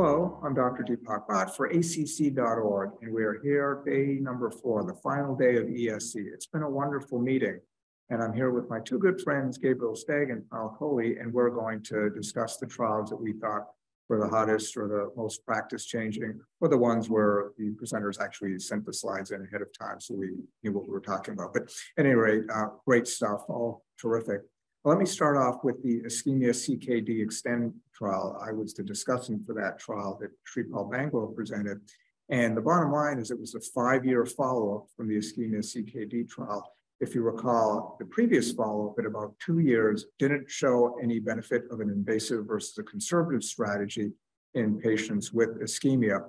Hello, I'm Dr. Deepak Bhatt for ACC.org, and we are here day number four, the final day of ESC. It's been a wonderful meeting, and I'm here with my two good friends, Gabriel Steg and Payal Kohli, and we're going to discuss the trials that we thought were the hottest or the most practice changing, or the ones where the presenters actually sent the slides in ahead of time so we knew what we were talking about. But at any rate, uh, great stuff, all terrific. Let me start off with the ischemia CKD extend trial. I was the discussant for that trial that Sripal Bangalore presented. And the bottom line is it was a five-year follow-up from the ischemia CKD trial. If you recall, the previous follow-up at about two years didn't show any benefit of an invasive versus a conservative strategy in patients with ischemia.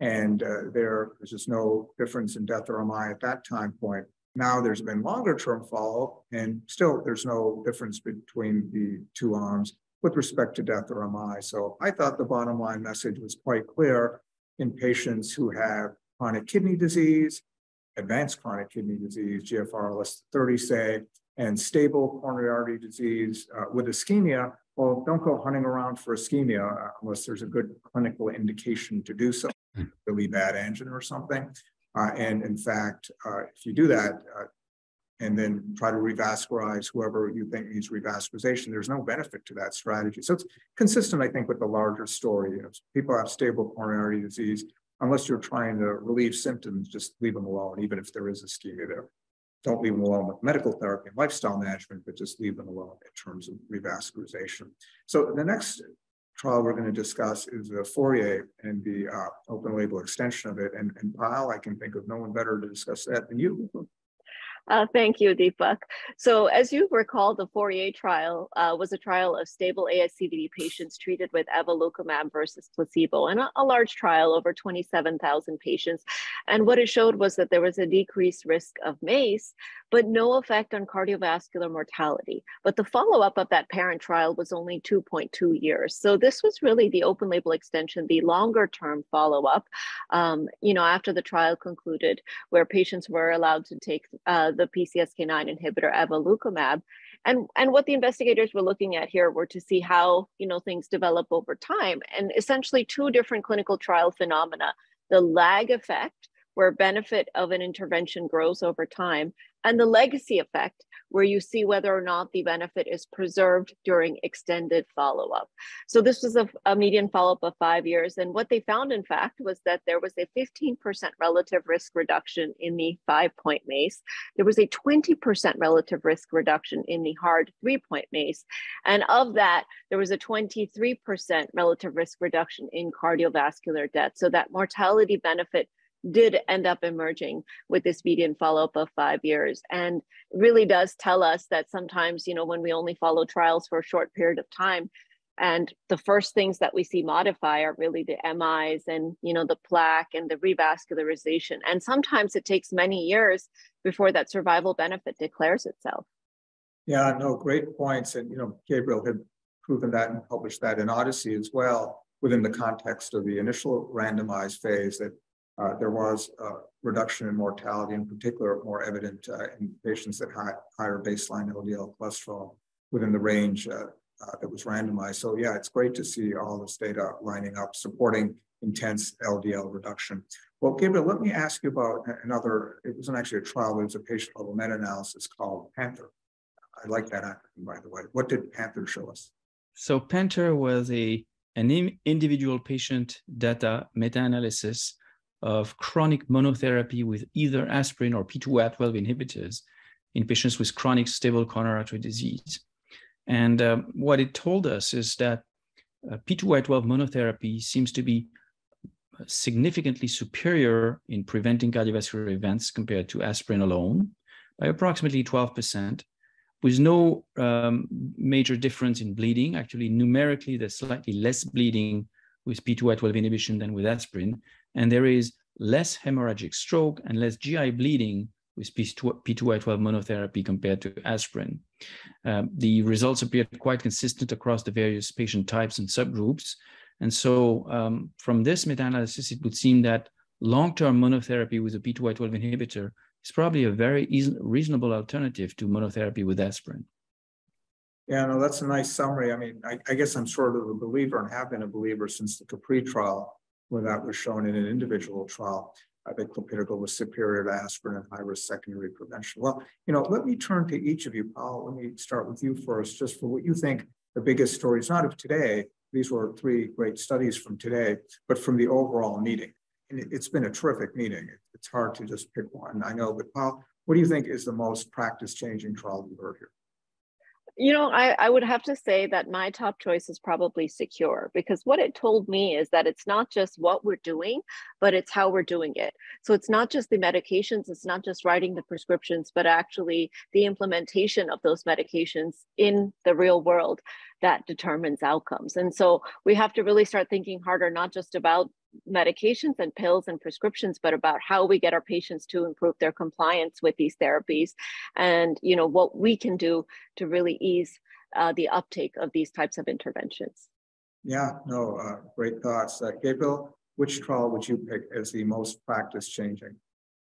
And uh, there was just no difference in death or MI at that time point. Now there's been longer term follow and still there's no difference between the two arms with respect to death or MI. So I thought the bottom line message was quite clear in patients who have chronic kidney disease, advanced chronic kidney disease, GFR less than 30, say, and stable coronary artery disease uh, with ischemia. Well, don't go hunting around for ischemia uh, unless there's a good clinical indication to do so, hmm. really bad angina or something. Uh, and in fact, uh, if you do that uh, and then try to revascularize whoever you think needs revascularization, there's no benefit to that strategy. So it's consistent, I think, with the larger story. You know, people have stable coronary disease. Unless you're trying to relieve symptoms, just leave them alone, even if there is ischemia there. Don't leave them alone with medical therapy and lifestyle management, but just leave them alone in terms of revascularization. So the next trial we're going to discuss is the Fourier and the uh, open label extension of it. And, and Payal, I can think of no one better to discuss that than you. Uh, thank you, Deepak. So as you recall, the Fourier trial uh, was a trial of stable ASCVD patients treated with evolocumab versus placebo, and a, large trial over 27,000 patients. And what it showed was that there was a decreased risk of MACE, but no effect on cardiovascular mortality. But the follow-up of that parent trial was only 2.2 years. So this was really the open label extension, the longer term follow-up, um, you know, after the trial concluded, where patients were allowed to take uh, the PCSK9 inhibitor evolocumab. And, and what the investigators were looking at here were to see how, you know, things develop over time and essentially two different clinical trial phenomena, the lag effect, where benefit of an intervention grows over time, and the legacy effect, where you see whether or not the benefit is preserved during extended follow up. So, this was a, a median follow up of five years. And what they found, in fact, was that there was a 15% relative risk reduction in the five point MACE. There was a 20% relative risk reduction in the hard three point MACE. And of that, there was a 23% relative risk reduction in cardiovascular death. So, that mortality benefit did end up emerging with this median follow-up of five years. And really does tell us that sometimes you know when we only follow trials for a short period of time and the first things that we see modify are really the mis and you know the plaque and the revascularization. And sometimes it takes many years before that survival benefit declares itself. Yeah no great points. And you know gabriel had proven that and published that in odyssey as well within the context of the initial randomized phase that uh, there was a reduction in mortality, in particular, more evident uh, in patients that had higher baseline LDL cholesterol within the range uh, uh, that was randomized. So yeah, it's great to see all this data lining up, supporting intense LDL reduction. Well, Gabriel, let me ask you about another, it wasn't actually a trial, it was a patient level meta-analysis called Panther. I like that acronym, by the way. What did Panther show us? So Panther was a an individual patient data meta-analysis of chronic monotherapy with either aspirin or P2Y12 inhibitors in patients with chronic stable coronary artery disease. And um, what it told us is that uh, P2Y12 monotherapy seems to be significantly superior in preventing cardiovascular events compared to aspirin alone by approximately 12%, with no um, major difference in bleeding. Actually, numerically, there's slightly less bleeding with P2Y12 inhibition than with aspirin, and there is less hemorrhagic stroke and less GI bleeding with P2Y12 monotherapy compared to aspirin. Um, the results appeared quite consistent across the various patient types and subgroups. And so um, from this meta-analysis, it would seem that long-term monotherapy with a P2Y12 inhibitor is probably a very reasonable alternative to monotherapy with aspirin. Yeah, no, that's a nice summary. I mean, I, I guess I'm sort of a believer and have been a believer since the CAPRIE trial, where that was shown in an individual trial. I think clopidogrel was superior to aspirin in high-risk secondary prevention. Well, you know, let me turn to each of you, Payal. Let me start with you first, just for what you think the biggest stories, not of today, these were three great studies from today, but from the overall meeting. And it, has been a terrific meeting. It's hard to just pick one, I know, but Payal, what do you think is the most practice-changing trial you've heard here? You know, I, I would have to say that my top choice is probably secure because what it told me is that it's not just what we're doing, but it's how we're doing it. So it's not just the medications, it's not just writing the prescriptions, but actually the implementation of those medications in the real world that determines outcomes. And so we have to really start thinking harder, not just about medications and pills and prescriptions, but about how we get our patients to improve their compliance with these therapies and, you know, what we can do to really ease uh, the uptake of these types of interventions. Yeah, no, uh, great thoughts. Uh, Gabriel, which trial would you pick as the most practice changing?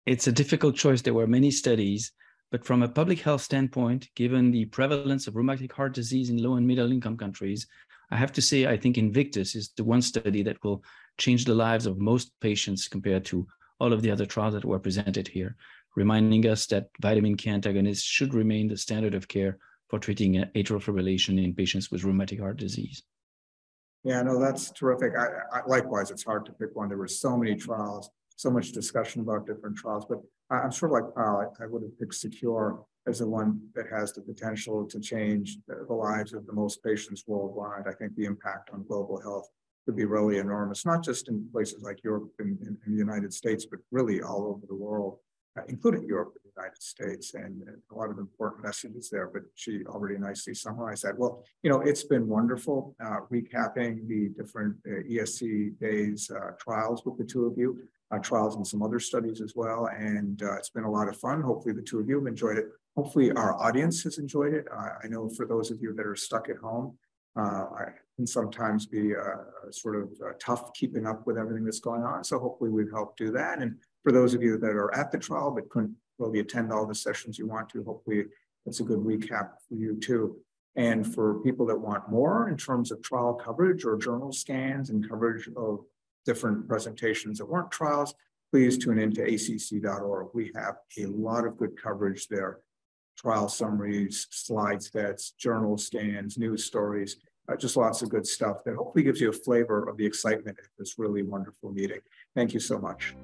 It's a difficult choice. There were many studies, but from a public health standpoint, given the prevalence of rheumatic heart disease in low and middle income countries, I have to say, I think Invictus is the one study that will change the lives of most patients compared to all of the other trials that were presented here, reminding us that vitamin K antagonists should remain the standard of care for treating atrial fibrillation in patients with rheumatic heart disease. Yeah, no, that's terrific. I, I, likewise, it's hard to pick one. There were so many trials, so much discussion about different trials, but I'm sort of like I, I would have picked Secure as the one that has the potential to change the, the lives of the most patients worldwide. I think the impact on global health could be really enormous, not just in places like Europe and, in the United States, but really all over the world, uh, including Europe and the United States, and, and, a lot of important messages there. But she already nicely summarized that. Well, you know, it's been wonderful uh, recapping the different uh, ESC days uh, trials with the two of you uh, trials and some other studies as well. And uh, it's been a lot of fun. Hopefully the two of you have enjoyed it. Hopefully our audience has enjoyed it. I know for those of you that are stuck at home, can sometimes be uh, sort of uh, tough keeping up with everything that's going on. So hopefully we've helped do that. And for those of you that are at the trial but couldn't really attend all the sessions you want to, hopefully that's a good recap for you too. And for people that want more in terms of trial coverage or journal scans and coverage of different presentations that weren't trials, please tune into acc.org. We have a lot of good coverage there. Trial summaries, slide sets, journal scans, news stories, uh, just lots of good stuff that hopefully gives you a flavor of the excitement at this really wonderful meeting. Thank you so much.